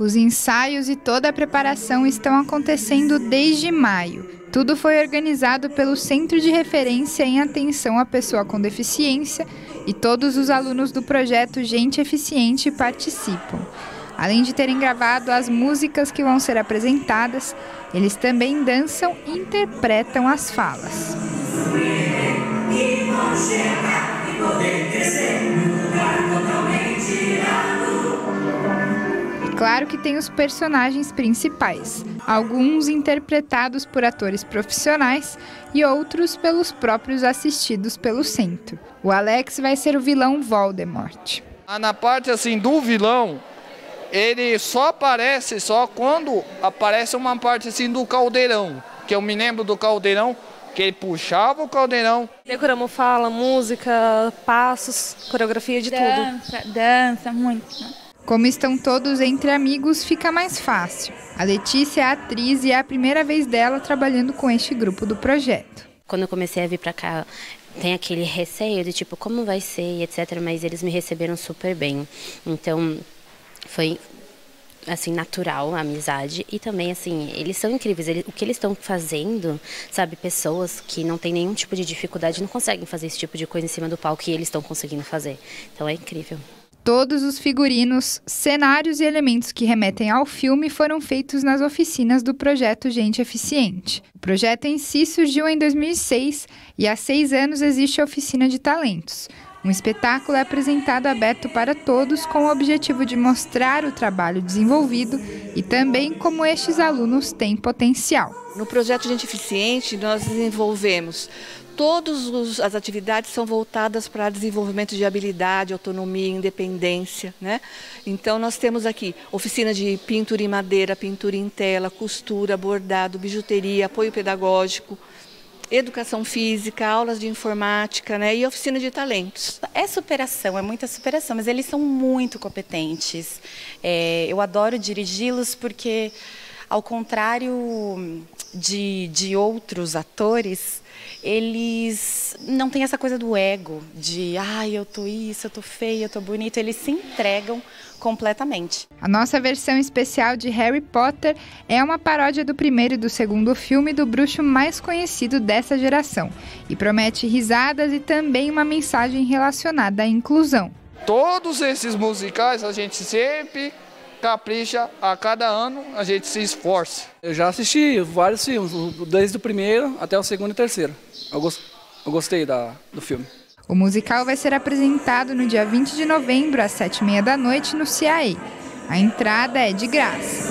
Os ensaios e toda a preparação estão acontecendo desde maio. Tudo foi organizado pelo Centro de Referência em Atenção à Pessoa com Deficiência e todos os alunos do projeto Gente Eficiente participam. Além de terem gravado as músicas que vão ser apresentadas, eles também dançam e interpretam as falas. Claro que tem os personagens principais, alguns interpretados por atores profissionais e outros pelos próprios assistidos pelo centro. O Alex vai ser o vilão Voldemort. Ah, na parte assim do vilão, ele só aparece só quando aparece uma parte assim do caldeirão, que eu me lembro do caldeirão que ele puxava o caldeirão. Decoramos fala, música, passos, coreografia de dança, tudo. Dança, muito. Como estão todos entre amigos, fica mais fácil. A Letícia é atriz e é a primeira vez dela trabalhando com este grupo do projeto. Quando eu comecei a vir para cá, tem aquele receio de tipo como vai ser etc, mas eles me receberam super bem. Então, foi assim natural a amizade e também assim eles são incríveis eles, o que eles estão fazendo sabe pessoas que não têm nenhum tipo de dificuldade não conseguem fazer esse tipo de coisa em cima do palco que eles estão conseguindo fazer então é incrível Todos os figurinos, cenários e elementos que remetem ao filme foram feitos nas oficinas do projeto Gente Eficiente. O projeto em si surgiu em 2006 e há seis anos existe a Oficina de Talentos. Um espetáculo é apresentado aberto para todos com o objetivo de mostrar o trabalho desenvolvido e também como estes alunos têm potencial. No projeto Gente Eficiente, nós desenvolvemos todas as atividades são voltadas para desenvolvimento de habilidade, autonomia, independência. Né? Então, nós temos aqui oficina de pintura em madeira, pintura em tela, costura, bordado, bijuteria, apoio pedagógico, educação física, aulas de informática né? e oficina de talentos. É superação, é muita superação, mas eles são muito competentes. É, eu adoro dirigi-los porque, ao contrário de, de outros atores, eles não têm essa coisa do ego, de ai, ah, eu tô isso, eu tô feia, eu tô bonito, eles se entregam completamente. A nossa versão especial de Harry Potter é uma paródia do primeiro e do segundo filme do bruxo mais conhecido dessa geração e promete risadas e também uma mensagem relacionada à inclusão. Todos esses musicais a gente sempre capricha, a cada ano a gente se esforça. Eu já assisti vários filmes, desde o primeiro até o segundo e terceiro. Eu, gost, eu gostei da, do filme. O musical vai ser apresentado no dia 20 de novembro, às 7h30 da noite, no CIAE. A entrada é de graça.